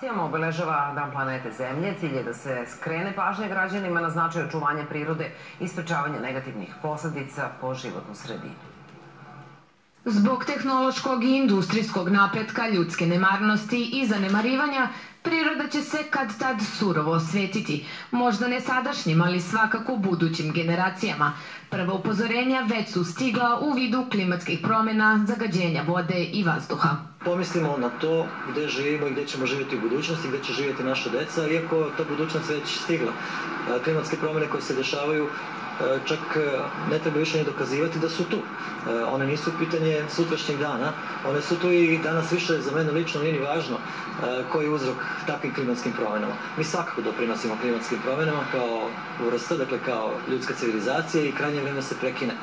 celebracijama obeležava Dan planete Zemlje. Cilj je da se skrene pažnje građanima na značaj očuvanja prirode i sprečavanja negativnih posledica po životnu sredinu. Zbog tehnološkog i industrijskog napretka, ljudske nemarnosti i zanemarivanja, priroda će se kad tad surovo osvetiti. Možda ne sadašnjim, ali svakako budućim generacijama. Prva upozorenja već su stigla u vidu klimatskih promjena, zagađenja vode i vazduha. Pomislimo na to gde živimo i gde ćemo živjeti u budućnosti, gde će živjeti naša deca, iako ta budućnost već stigla. Klimatske promjene koje se dešavaju E, čak e, ne treba više ni dokazivati da su tu. E, one nisu pitanje sutrašnjeg dana, one su tu i danas više za mene lično nije ni važno koji je uzrok takvim klimatskim promjenama. Mi svakako doprinosimo klimatskim promjenama kao vrsta, dakle kao ljudska civilizacija i krajnje vreme se prekine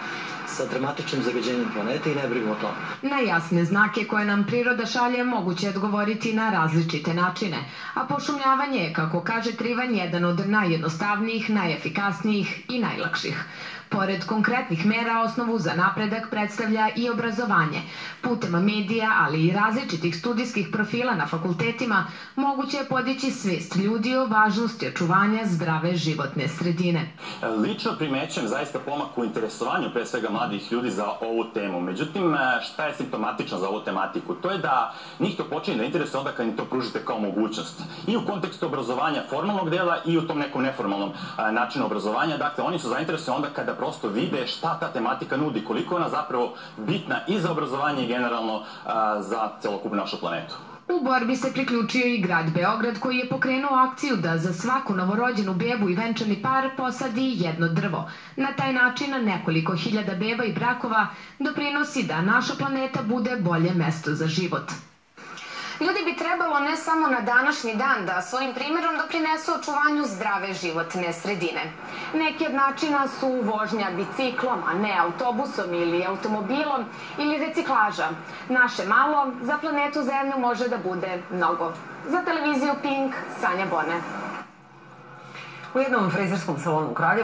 sa dramatičnim zagađenjem planete i ne brigamo o tome. Na jasne znake koje nam priroda šalje moguće je odgovoriti na različite načine, a pošumljavanje je, kako kaže Trivan, jedan od najjednostavnijih, najefikasnijih i najlakših. Pored konkretnih mera, osnovu za napredak predstavlja i obrazovanje. Putem medija, ali i različitih studijskih profila na fakultetima, moguće je podići svest ljudi o važnosti očuvanja zdrave životne sredine. Lično primećujem zaista pomak u interesovanju pre svega mladih ljudi za ovu temu. Međutim, šta je simptomatično za ovu tematiku? To je da njih to počinje da interesuje onda kad im to pružite kao mogućnost. I u kontekstu obrazovanja formalnog dela i u tom nekom neformalnom načinu obrazovanja. Dakle, oni su zainteresovani onda kada prosto vide šta ta tematika nudi, koliko je ona zapravo bitna i za obrazovanje i generalno za celokupnu našu planetu. U borbi se priključio i grad Beograd koji je pokrenuo akciju da za svaku novorođenu bebu i venčani par posadi jedno drvo. Na taj način nekoliko hiljada beba i brakova doprinosi da naša planeta bude bolje mesto za život. Ljudi bi trebalo ne samo na današnji dan da svojim primjerom doprinesu očuvanju zdrave životne sredine. Neki od načina su vožnja biciklom, a ne autobusom ili automobilom ili reciklaža. Naše malo za planetu Zemlju može da bude mnogo. Za televiziju Pink, Sanja Bone. U jednom frizerskom salonu u Kraljevu